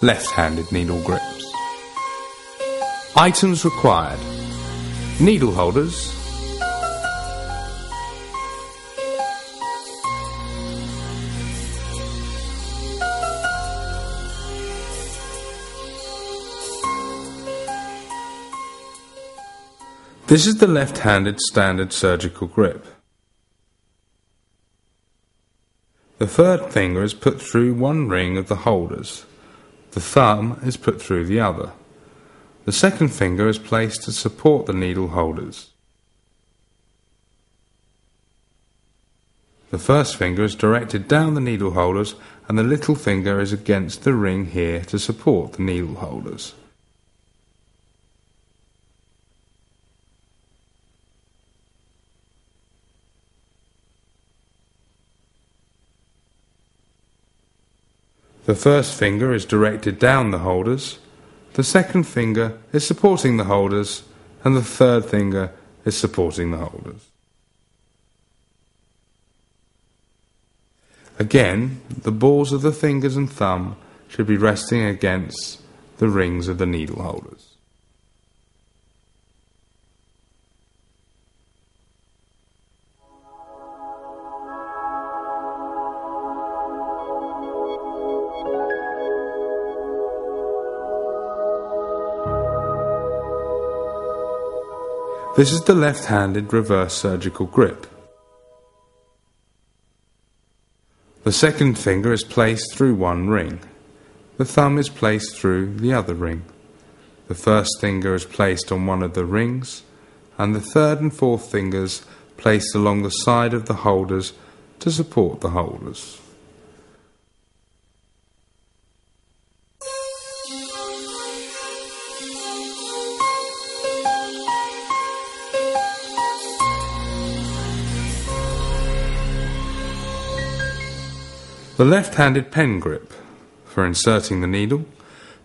left-handed needle grips. Items required. Needle holders. This is the left-handed standard surgical grip. The third finger is put through one ring of the holders. The thumb is put through the other. The second finger is placed to support the needle holders. The first finger is directed down the needle holders and the little finger is against the ring here to support the needle holders. The first finger is directed down the holders, the second finger is supporting the holders, and the third finger is supporting the holders. Again, the balls of the fingers and thumb should be resting against the rings of the needle holders. This is the left-handed reverse surgical grip. The second finger is placed through one ring. The thumb is placed through the other ring. The first finger is placed on one of the rings, and the third and fourth fingers placed along the side of the holders to support the holders. The left-handed pen grip for inserting the needle.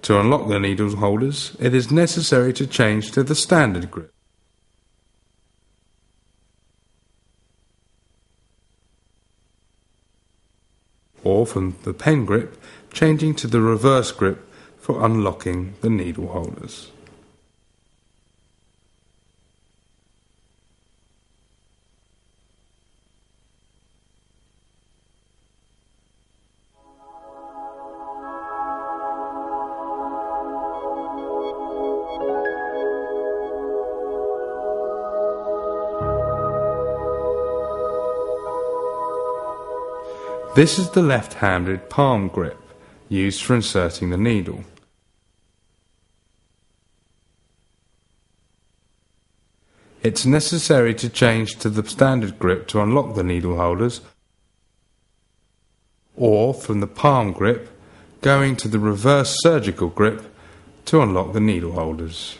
To unlock the needle holders, it is necessary to change to the standard grip. Or from the pen grip, changing to the reverse grip for unlocking the needle holders. This is the left-handed palm grip used for inserting the needle. It's necessary to change to the standard grip to unlock the needle holders or from the palm grip going to the reverse surgical grip to unlock the needle holders.